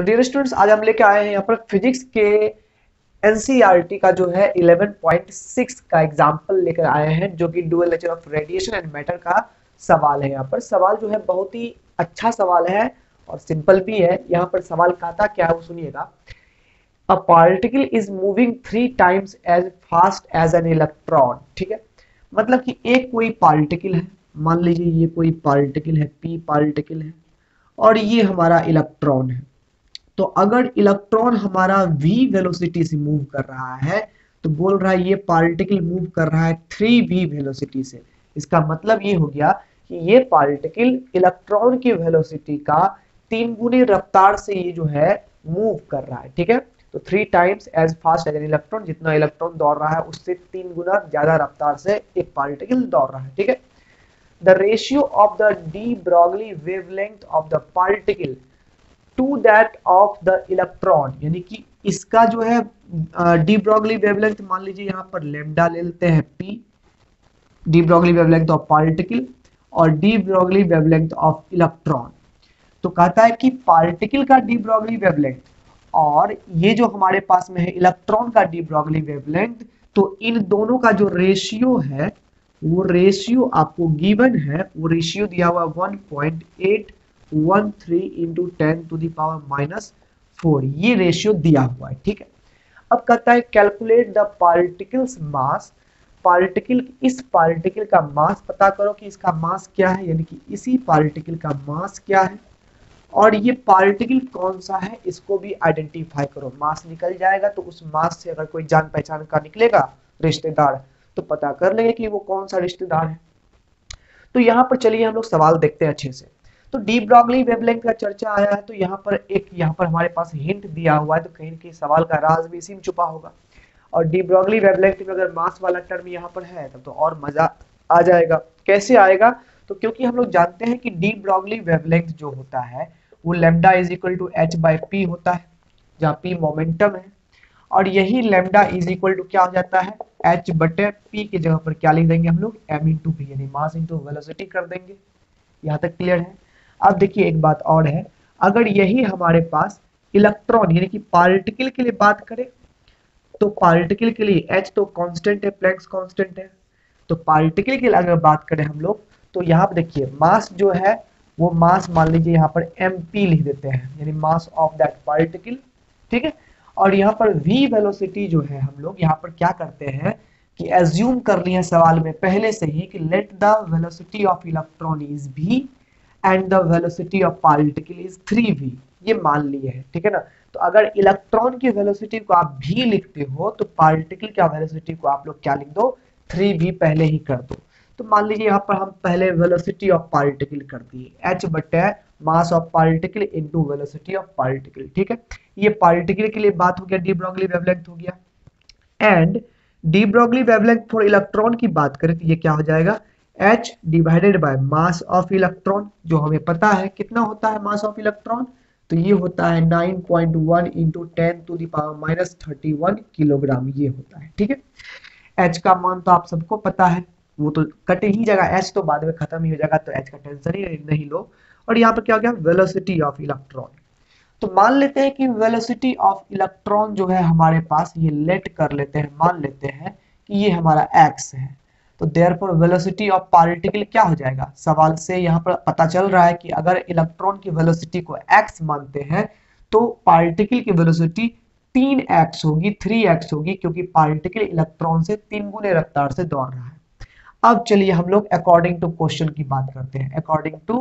तो dear students आज हम लेके आए हैं यहाँ पर फिजिक्स के एनसीईआरटी का जो है 11.6 का एग्ज़ाम्पल लेकर आए हैं, जो कि dual nature of radiation and matter का सवाल है यहाँ पर। सवाल जो है बहुत ही अच्छा सवाल है और सिंपल भी है। यहाँ पर सवाल कहता क्या है वो सुनिएगा। A particle is moving three times as fast as an electron ठीक है? मतलब कि एक कोई पार्टिकल है, मान लीजिए ये कोई पार्टिकल है पी पार्टिकल है, और ये हमारा इलेक्ट्रॉन है। तो अगर इलेक्ट्रॉन हमारा v वेलोसिटी से मूव कर रहा है तो बोल रहा है ये पार्टिकल मूव कर रहा है थ्री वी वेलोसिटी से। इसका मतलब ये हो गया कि ये पार्टिकल इलेक्ट्रॉन की वेलोसिटी का तीन गुनी रफ्तार से ये जो है मूव कर रहा है, ठीक है? तो three times as fast as an electron जितना इलेक्ट्रॉन दौड़ रहा है, उससे तीन गुना ज़्यादा रफ्तार से एक पार्टिकल दौड़ रहा है, ठीक है? The ratio of the de Broglie wavelength of the particle to that of the electron, यानी कि इसका जो है डी ब्रॉगली वेवलेंथ मान लीजिए यहाँ पर लेमडा ले लेते हैं P de Broglie wavelength of particle और de Broglie wavelength of electron तो कहता है कि पार्टिकल का डी ब्रॉगली वेवलेंथ और ये जो हमारे पास में है इलेक्ट्रॉन का डी ब्रॉगली वेवलेंथ तो इन दोनों का जो रेशियो है, वो रेशियो आपको गिवन है, वो रेशियो दिया हुआ one point eight one three into ten to the power minus four ये रेशियो दिया हुआ है, ठीक है? अब कहता है calculate the particle's mass particle इस पार्टिकल का मास पता करो कि इसका मास क्या है, यानी कि इसी पार्टिकल का मास क्या है? और ये पार्टिकल कौन सा है, इसको भी आइडेंटिफाई करो। मास निकल जाएगा तो उस मास से अगर कोई जान पहचान का निकलेगा, रिश्तेदार तो पता कर लेंगे कि वो कौन सा रिश्तेदार है। तो यहाँ पर चलिए हम लोग सवाल देखते हैं अच्छे से। तो डी ब्रॉगली वेवलेंथ का चर्चा आया है तो यहाँ पर एक, यहाँ पर हमारे पास हिंट दिया हुआ है तो कहीं कहीं सवाल का राज भी इसी में छुपा होगा। और डी ब्रॉगली वेवलेंथ में अगर मास वाला टर्म यहाँ पर है, तब तो और मज़ा आ जाएगा। कैसे आएगा? तो क्योंकि हम लोग जानते हैं कि डी ब्रॉगली वेवलेंथ जो होता है, वो lambda is equal to H by P होता है, जहाँ पी मोमेंटम है। और यही लेमडा इज़ इक्वल टू क्या हो जाता है? एच बटे पी की जगह पर क्या लिख देंगे हम लोग? एम इंटू पी यानी मास इंटू वेलोसिटी कर देंगे। यहाँ तक क्लियर है? अब देखिए एक बात और है, अगर यही हमारे पास इलेक्ट्रॉन यानी कि पार्टिकल के लिए बात करें तो पार्टिकल के लिए एच तो कांस्टेंट है प्लैंक्स कांस्टेंट है। तो पार्टिकल के लिए अगर बात करें हम लोग तो यहाँ पर देखिए मास जो है, वो मास मान लीजिए यहाँ पर एम पी लिख देते हैं, यानी मास ऑफ़ दैट पार्टिकल ठीक है? और यहाँ पर v वेलोसिटी जो है हम लोग, यहाँ पर क्या करते हैं कि एज्यूम कर लिए सवाल में पहले से ही कि let the velocity of electron is v and the velocity of particle is 3v ये मान लिए है, ठीक है ना? तो अगर इलेक्ट्रॉन की वेलोसिटी को आप v लिखते हो तो पार्टिकल की वेलोसिटी को आप लोग क्या लिख दो? 3v पहले ही कर दो। तो मान लीजिए यहाँ पर हम पहले वेलोसिटी ऑफ़ पार्टिकल कर दिए। H बटे mass of particle into velocity of particle ठीक है? ये पार्टिकल के लिए बात हो गया डी ब्रॉगली वेवलेंथ हो गया। And de Broglie wavelength for electron की बात करें तो ये क्या हो जाएगा? H divided by mass of electron जो हमें पता है कितना होता है मास ऑफ़ इलेक्ट्रॉन तो ये होता है 9.1 point one into ten to the power minus thirty kilogram ये होता है, ठीक है? H का मान तो आप सबको पता है, वो तो कट ही जाएगा एच तो बाद में खत्म ही हो जाएगा तो एच का टेंशन ही नहीं लो। और यहाँ पर क्या हो गया? वेलोसिटी ऑफ़ इलेक्ट्रॉन तो मान लेते हैं कि वेलोसिटी ऑफ़ इलेक्ट्रॉन जो है हमारे पास, ये लेट कर लेते हैं, मान लेते हैं कि ये हमारा एक्स है। तो देयर पर वेलोसिटी ऑफ़ पार्टिकल क्या हो जाएगा? सवाल से यहाँ पर पता चल रहा है कि अगर इलेक्ट्रॉन की वेलोसिटी को एक्स मानते हैं तो पार्टिकल की वेलोसिटी तीन एक्स होगी थ्री एक्स होगी, क्योंकि पार्टिकल इलेक्ट्रॉन से तीन गुने रफ्तार से दौड़ रहा है। अब चलिए हम लोग अकॉर्डिंग टू क्वेश्चन की बात करते हैं। अकॉर्डिंग टू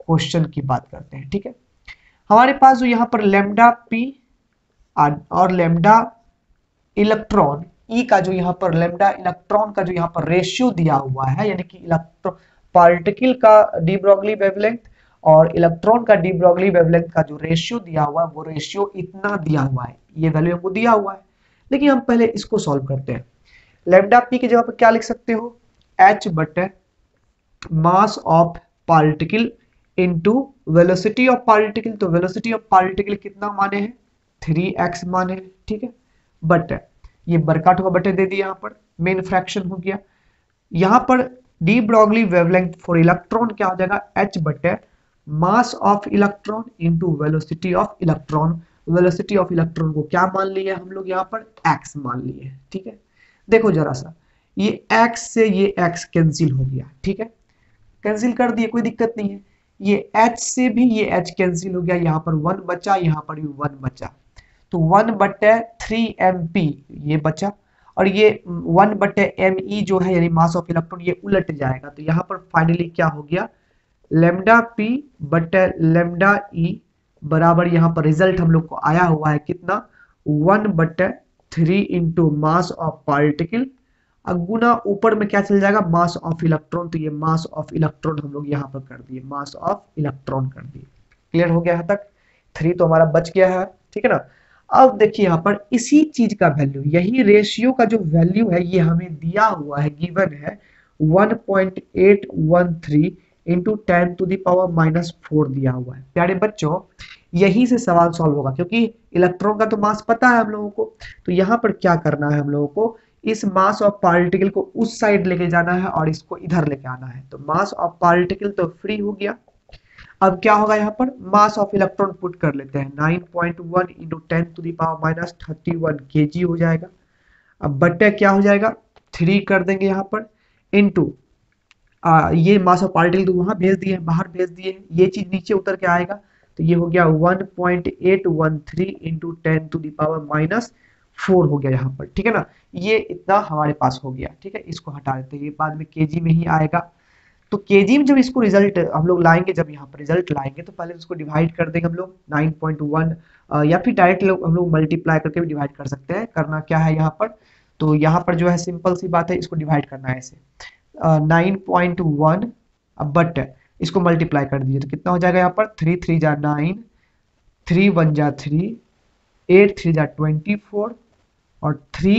क्वेश्चन की बात करते हैं, ठीक है? हमारे पास जो यहाँ पर लेमडा पी और लेमडा इलेक्ट्रॉन ई का जो यहाँ पर लेमडा इलेक्ट्रॉन का जो यहाँ पर रेशियो दिया हुआ है, यानी कि इलेक्ट्रॉन पार्टिकल का डी ब्रॉगली वेवलेंथ और इलेक्ट्रॉन का डी ब्रॉगली वेवलेंथ का जो रेशियो दिया हुआ है, वो रेशियो इतना दिया हुआ है। ये वैल्यू हमको दिया हुआ है। लेकिन हम पहले इसको सॉल्व करते हैं। लेमडा पी की जगह पर क्या लिख सकते हो? एच बटे mass of particle into velocity of particle तो वेलोसिटी ऑफ़ पार्टिकल कितना माने हैं? थ्री एक्स माने ठीक है? बट ये बरकाट हुआ बटे दे दिया यहाँ पर मेन फ्रैक्शन हो गया। यहाँ पर de Broglie wavelength for electron क्या हो जाएगा? एच बटे mass of electron into velocity of electron velocity of electron को क्या मान लिया हम लोग यहाँ पर? एक्स मान लिए, ठीक है? देखो जरा सा, ये एक्स से ये एक्स कैंसिल हो गया, ठीक है? कैंसिल कर दिए, कोई दिक्कत नहीं है। ये एच से भी ये एच कैंसिल हो गया, यहाँ पर वन बचा, यहाँ पर भी वन बचा। तो वन बटे थ्री एम पी ये बचा। और ये वन बटे एम ई जो है, यानी मास ऑफ़ इलेक्ट्रॉन ये उलट जाएगा। तो यहाँ पर फाइनली क्या हो गया? लेमडा पी बटे लेमडा ई बराबर यहाँ पर रिज़ल्ट हम लोग को आया हुआ है कितना? वन बटे three into mass of particle गुना ऊपर में क्या चल जाएगा? मास ऑफ़ इलेक्ट्रॉन तो ये मास ऑफ़ इलेक्ट्रॉन हम लोग यहाँ पर कर दिए। मास ऑफ़ इलेक्ट्रॉन कर दिए। क्लियर हो गया यहाँ तक? थ्री तो हमारा बच गया है। ठीक है ना? अब देखिए यहाँ पर इसी चीज़ का वैल्यू यही रेशियो का जो वैल्यू है, ये हमें दिया हुआ है गिवन है 1.813 into ten to the power minus four दिया हुआ है। प्यारे बच्चों, यही से सवाल सॉल्व होगा, क्योंकि इलेक्ट्रॉन का तो मास पता है हम लोगों को। तो यहाँ पर क्या करना है हम लोगों को? इस मास ऑफ़ पार्टिकल को उस साइड लेके जाना है और इसको इधर लेके आना है। तो मास ऑफ़ पार्टिकल तो फ्री हो गया। अब क्या होगा यहाँ पर? मास ऑफ़ इलेक्ट्रॉन पुट कर लेते हैं। 9.1 point one into ten to the power minus thirty one K G हो जाएगा। अब बट्टे क्या हो जाएगा? थ्री कर देंगे यहाँ पर। इंटू ये मास ऑफ़ पार्टिकल तो वहाँ भेज दिए बाहर भेज दिए ये चीज़ नीचे उतर के आएगा। तो ये हो गया 1.813 point eight one three into ten to the power minus four हो गया यहाँ पर। ठीक है ना? ये इतना हमारे पास हो गया। ठीक है? इसको हटा देते हैं। ये बाद में के में ही आएगा। तो के में जब इसको रिज़ल्ट हम लोग लाएँगे, जब यहाँ पर रिज़ल्ट लाएँगे तो पहले उसको डिवाइड कर देंगे हम लोग 9.1 या फिर डायरेक्ट हम लोग मल्टीप्लाई करके भी डिवाइड कर सकते हैं। करना क्या है यहाँ पर? तो यहाँ पर जो है सिंपल सी बात है, इसको डिवाइड करना है ऐसे नाइन पॉइंट वन बट इसको मल्टीप्लाई कर दीजिए तो कितना हो जाएगा यहाँ पर? थ्री थ्री जा नाइन थ्री वन जा थ्री एट थ्री जा ट्वेंटी फोर और थ्री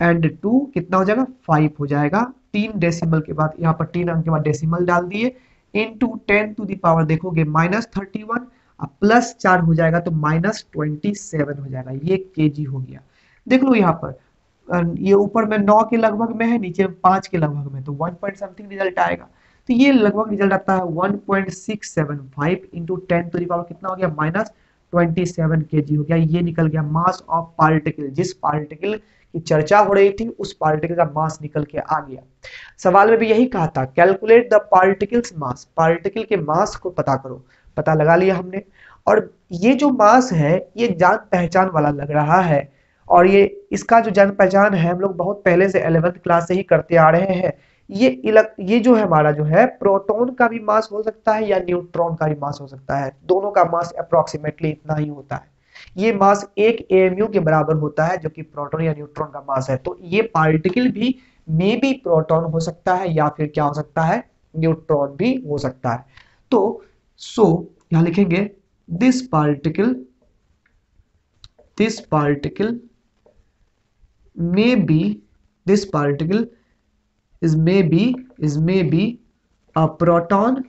एंड टू कितना हो जाएगा? फाइव हो जाएगा। तीन डेसिमल के बाद, यहाँ पर तीन अंक के बाद डेसिमल डाल दिए। Into ten to the power देखोगे माइनस थर्टी वन प्लस चार हो जाएगा तो माइनस ट्वेंटी सेवन हो जाएगा। ये के जी हो गया। देख लो यहाँ पर ये ऊपर में नौ के लगभग में है, नीचे में पाँच के लगभग में तो वन पॉइंट समथिंग रिज़ल्ट आएगा। तो ये लगभग रिज़ल्ट आता है one point six seven five into ten to the power कितना हो गया? माइनस 27 केजी हो गया, ये निकल गया मास ऑफ़ पार्टिकल जिस पार्टिकल की चर्चा हो रही थी, उस पार्टिकल का मास निकल के आ गया। सवाल में भी यही कहा था calculate the particle's mass particle के मास को पता करो, पता लगा लिया हमने। और ये जो मास है, ये जान पहचान वाला लग रहा है, और ये, इसका जो जान पहचान है, हम लोग बहुत पहले से इलेवेंथ क्लास से ही करते आ रहे हैं। ये इलक ये जो है हमारा जो है प्रोटॉन का भी मास हो सकता है या न्यूट्रॉन का भी मास हो सकता है। दोनों का मास अप्रोक्सीमेटली इतना ही होता है। ये मास एक एएमयू के बराबर होता है जो कि प्रोटॉन या न्यूट्रॉन का मास है। तो ये पार्टिकल भी मे बी प्रोटॉन हो सकता है या फिर क्या हो सकता है? न्यूट्रॉन भी हो सकता है। तो सो so, यहाँ लिखेंगे this particle this particle may be this particle is may be is may be a proton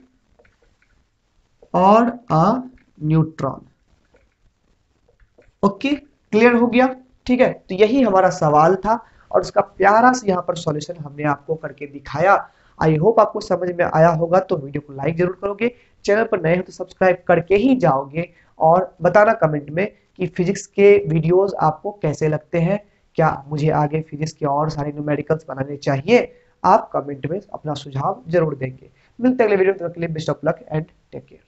और a न्यूट्रॉन ओके क्लियर हो गया? ठीक है तो यही हमारा सवाल था और उसका प्यारा से यहाँ पर सॉल्यूशन हमने आपको करके दिखाया। आई होप आपको समझ में आया होगा तो वीडियो को लाइक ज़रूर करोगे। चैनल पर नए हो तो सब्सक्राइब करके ही जाओगे और बताना कमेंट में कि फिजिक्स के वीडियोस आपको कैसे लगते हैं। क्या मुझे आगे फिजिक्स के और सारे न्यूमेरिकल्स बनाने चाहिए? आप कमेंट में अपना सुझाव ज़रूर देंगे। मिलते अगले वीडियो में best of luck and take care